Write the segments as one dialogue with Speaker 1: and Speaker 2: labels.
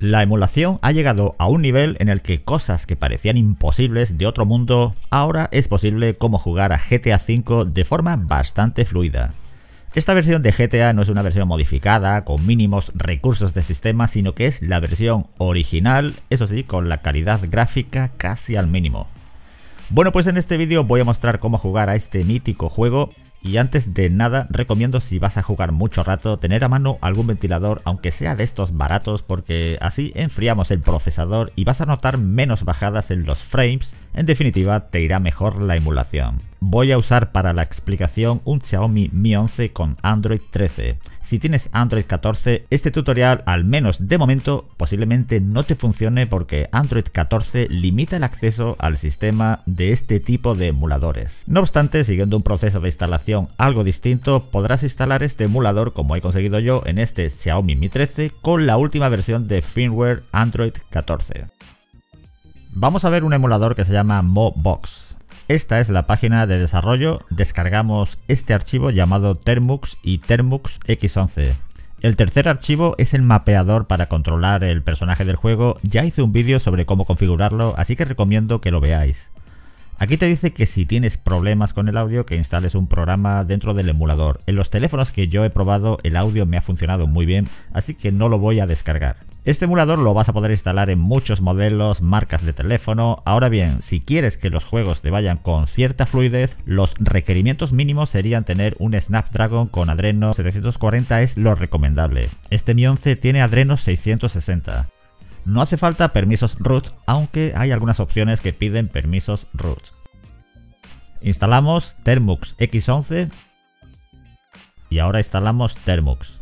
Speaker 1: La emulación ha llegado a un nivel en el que cosas que parecían imposibles de otro mundo, ahora es posible como jugar a GTA V de forma bastante fluida. Esta versión de GTA no es una versión modificada, con mínimos recursos de sistema, sino que es la versión original, eso sí, con la calidad gráfica casi al mínimo. Bueno, pues en este vídeo voy a mostrar cómo jugar a este mítico juego y antes de nada, recomiendo si vas a jugar mucho rato tener a mano algún ventilador, aunque sea de estos baratos, porque así enfriamos el procesador y vas a notar menos bajadas en los frames, en definitiva te irá mejor la emulación. Voy a usar para la explicación un Xiaomi Mi 11 con Android 13. Si tienes Android 14, este tutorial, al menos de momento, posiblemente no te funcione porque Android 14 limita el acceso al sistema de este tipo de emuladores. No obstante, siguiendo un proceso de instalación algo distinto, podrás instalar este emulador como he conseguido yo en este Xiaomi Mi 13 con la última versión de firmware Android 14. Vamos a ver un emulador que se llama MoBox. Esta es la página de desarrollo, descargamos este archivo llamado Termux y Termux X11. El tercer archivo es el mapeador para controlar el personaje del juego, ya hice un vídeo sobre cómo configurarlo, así que recomiendo que lo veáis. Aquí te dice que si tienes problemas con el audio que instales un programa dentro del emulador. En los teléfonos que yo he probado el audio me ha funcionado muy bien, así que no lo voy a descargar. Este emulador lo vas a poder instalar en muchos modelos, marcas de teléfono. Ahora bien, si quieres que los juegos te vayan con cierta fluidez, los requerimientos mínimos serían tener un Snapdragon con Adreno 740 es lo recomendable. Este Mi 11 tiene Adreno 660. No hace falta permisos root, aunque hay algunas opciones que piden permisos root. Instalamos Termux X11 y ahora instalamos Termux.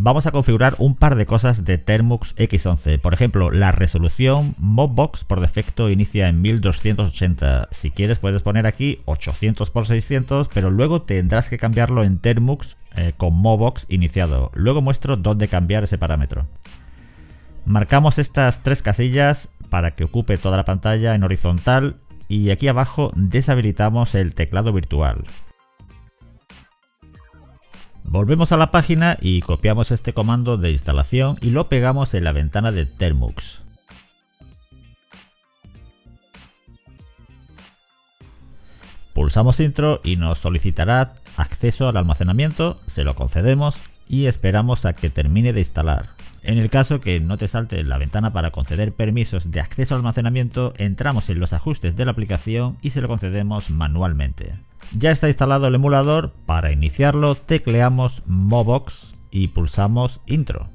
Speaker 1: Vamos a configurar un par de cosas de Termux X11. Por ejemplo, la resolución Mobbox por defecto inicia en 1280. Si quieres puedes poner aquí 800x600, pero luego tendrás que cambiarlo en Termux eh, con Mobox iniciado. Luego muestro dónde cambiar ese parámetro. Marcamos estas tres casillas para que ocupe toda la pantalla en horizontal y aquí abajo deshabilitamos el teclado virtual. Volvemos a la página y copiamos este comando de instalación y lo pegamos en la ventana de Termux. Pulsamos intro y nos solicitará acceso al almacenamiento, se lo concedemos y esperamos a que termine de instalar. En el caso que no te salte la ventana para conceder permisos de acceso al almacenamiento, entramos en los ajustes de la aplicación y se lo concedemos manualmente. Ya está instalado el emulador, para iniciarlo tecleamos Mobox y pulsamos Intro.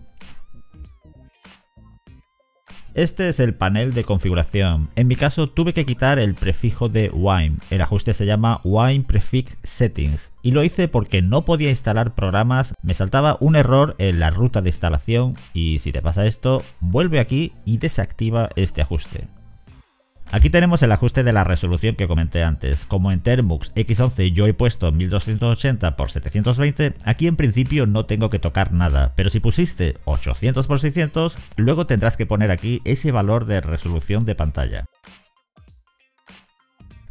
Speaker 1: Este es el panel de configuración. En mi caso tuve que quitar el prefijo de WIME. El ajuste se llama WIME Prefix Settings. Y lo hice porque no podía instalar programas, me saltaba un error en la ruta de instalación y si te pasa esto, vuelve aquí y desactiva este ajuste. Aquí tenemos el ajuste de la resolución que comenté antes. Como en Termux X11 yo he puesto 1280 x 720, aquí en principio no tengo que tocar nada, pero si pusiste 800 x 600, luego tendrás que poner aquí ese valor de resolución de pantalla.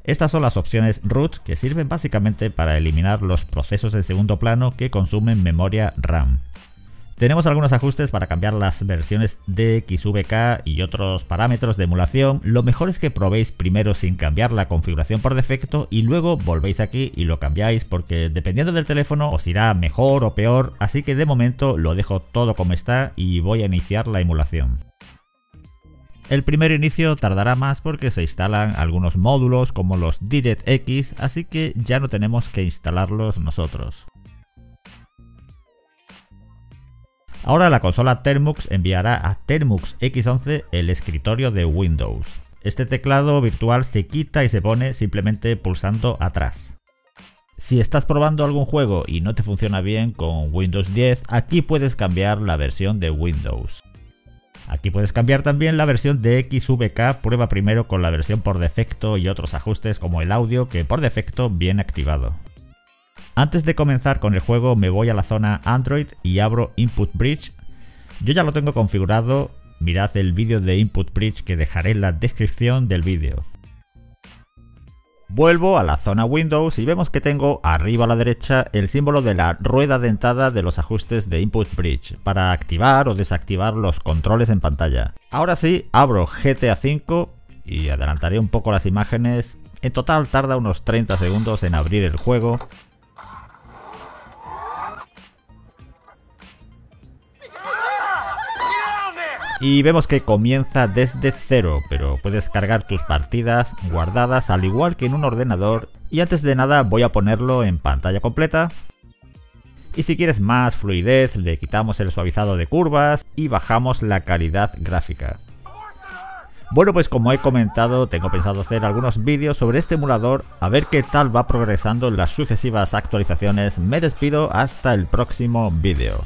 Speaker 1: Estas son las opciones root que sirven básicamente para eliminar los procesos de segundo plano que consumen memoria RAM. Tenemos algunos ajustes para cambiar las versiones de XVK y otros parámetros de emulación. Lo mejor es que probéis primero sin cambiar la configuración por defecto y luego volvéis aquí y lo cambiáis porque dependiendo del teléfono os irá mejor o peor, así que de momento lo dejo todo como está y voy a iniciar la emulación. El primer inicio tardará más porque se instalan algunos módulos como los DirectX, así que ya no tenemos que instalarlos nosotros. Ahora la consola Termux enviará a Termux X11 el escritorio de Windows. Este teclado virtual se quita y se pone simplemente pulsando atrás. Si estás probando algún juego y no te funciona bien con Windows 10, aquí puedes cambiar la versión de Windows. Aquí puedes cambiar también la versión de XVK, prueba primero con la versión por defecto y otros ajustes como el audio que por defecto viene activado. Antes de comenzar con el juego me voy a la zona Android y abro Input Bridge. Yo ya lo tengo configurado, mirad el vídeo de Input Bridge que dejaré en la descripción del vídeo. Vuelvo a la zona Windows y vemos que tengo arriba a la derecha el símbolo de la rueda dentada de los ajustes de Input Bridge para activar o desactivar los controles en pantalla. Ahora sí, abro GTA V y adelantaré un poco las imágenes. En total tarda unos 30 segundos en abrir el juego y vemos que comienza desde cero, pero puedes cargar tus partidas guardadas al igual que en un ordenador y antes de nada voy a ponerlo en pantalla completa y si quieres más fluidez le quitamos el suavizado de curvas y bajamos la calidad gráfica. Bueno pues como he comentado tengo pensado hacer algunos vídeos sobre este emulador a ver qué tal va progresando las sucesivas actualizaciones, me despido hasta el próximo vídeo.